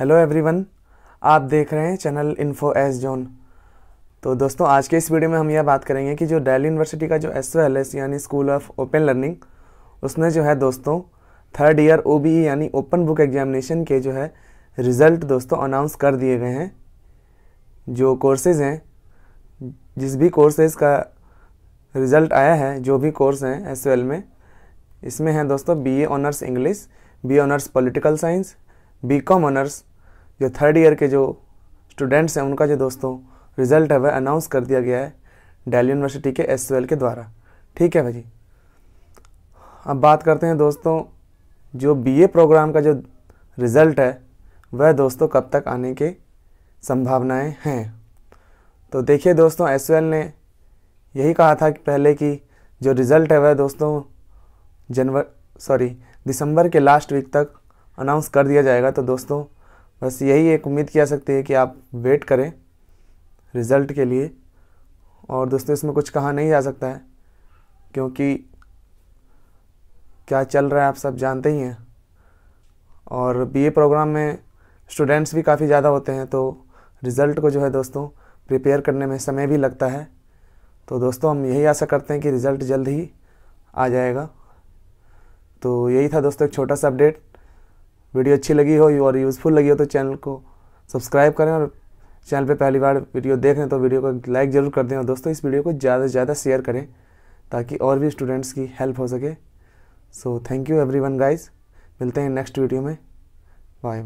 Hello everyone आप देख रहे हैं चैनल इन्फो एस जोन तो दोस्तों, आज के इस वीडियो में हम यह बात करेंगे कि जो दिल्ली यूनिवर्सिटी का जो एस एल एस यानी स्कूल ऑफ़ ओपन लर्निंग उसने जो है दोस्तों third year O B E यानी ओपन बुक एग्जामिनेशन के जो है रिज़ल्ट दोस्तों अनाउंस कर दिए गए हैं। जो कोर्सेज हैं, जिस भी कोर्सेज का रिज़ल्ट आया है, जो भी कोर्स हैं एस में, इसमें हैं दोस्तों B A honours English B honours political science B com honours जो थर्ड ईयर के जो स्टूडेंट्स हैं, उनका जो दोस्तों रिज़ल्ट है, वह अनाउंस कर दिया गया है दिल्ली यूनिवर्सिटी के एस के द्वारा। ठीक है भाजी अब बात करते हैं दोस्तों, जो बीए प्रोग्राम का जो रिज़ल्ट है, वह दोस्तों कब तक आने के संभावनाएँ हैं? तो देखिए दोस्तों एस ने यही कहा था कि पहले कि जो रिज़ल्ट है, वह दोस्तों जनवर सॉरी दिसंबर के लास्ट वीक तक अनाउंस कर दिया जाएगा। तो दोस्तों, बस यही एक उम्मीद किया सकते हैं कि आप वेट करें रिज़ल्ट के लिए। और दोस्तों, इसमें कुछ कहा नहीं जा सकता है, क्योंकि क्या चल रहा है आप सब जानते ही हैं। और बीए प्रोग्राम में स्टूडेंट्स भी काफ़ी ज़्यादा होते हैं तो रिज़ल्ट को जो है दोस्तों प्रिपेयर करने में समय भी लगता है। तो दोस्तों, हम यही आशा करते हैं कि रिज़ल्ट जल्द ही आ जाएगा। तो यही था दोस्तों, एक छोटा सा अपडेट वीडियो अच्छी लगी हो और यूज़फुल लगी हो तो चैनल को सब्सक्राइब करें और चैनल पे पहली बार वीडियो देख रहे हैं तो वीडियो को लाइक ज़रूर कर दें और दोस्तों इस वीडियो को ज़्यादा से ज़्यादा शेयर करें ताकि और भी स्टूडेंट्स की हेल्प हो सके। So thank you everyone guys मिलते हैं नेक्स्ट वीडियो में। बाय।